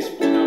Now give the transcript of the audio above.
Facebook.